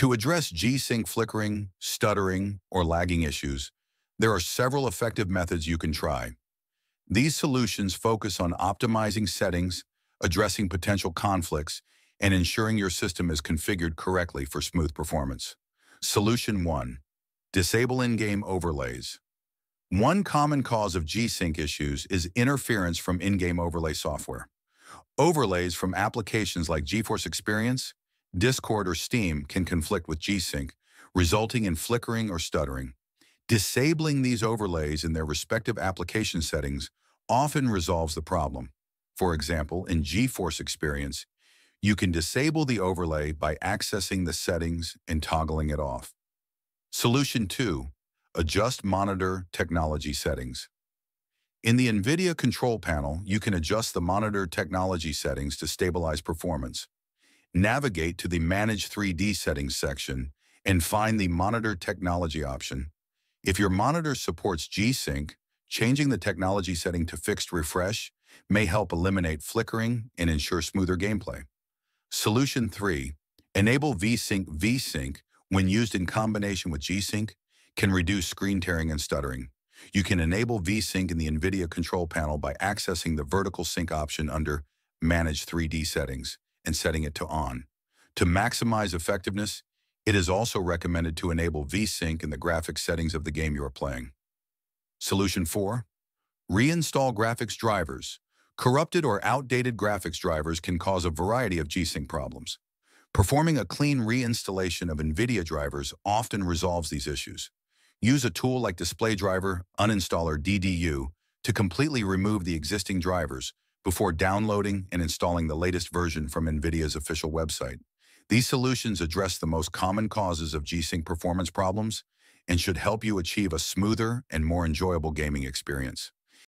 To address G-Sync flickering, stuttering, or lagging issues, there are several effective methods you can try. These solutions focus on optimizing settings, addressing potential conflicts, and ensuring your system is configured correctly for smooth performance. Solution 1. Disable in-game overlays. One common cause of G-Sync issues is interference from in-game overlay software. Overlays from applications like GeForce Experience, Discord, or Steam can conflict with G-Sync, resulting in flickering or stuttering. Disabling these overlays in their respective application settings often resolves the problem. For example, in GeForce Experience, you can disable the overlay by accessing the settings and toggling it off. Solution 2. Adjust Monitor Technology Settings. In the NVIDIA Control Panel, you can adjust the monitor technology settings to stabilize performance. Navigate to the Manage 3D Settings section and find the Monitor Technology option. If your monitor supports G-Sync, changing the technology setting to Fixed Refresh may help eliminate flickering and ensure smoother gameplay. Solution 3. Enable VSync VSync when used in combination with G-Sync can reduce screen tearing and stuttering. You can enable VSync in the NVIDIA control panel by accessing the vertical sync option under Manage 3D Settings and setting it to On. To maximize effectiveness, it is also recommended to enable VSync in the graphics settings of the game you are playing. Solution 4. Reinstall graphics drivers. Corrupted or outdated graphics drivers can cause a variety of G-Sync problems. Performing a clean reinstallation of NVIDIA drivers often resolves these issues. Use a tool like Display Driver Uninstaller DDU to completely remove the existing drivers before downloading and installing the latest version from NVIDIA's official website. These solutions address the most common causes of G-Sync performance problems and should help you achieve a smoother and more enjoyable gaming experience.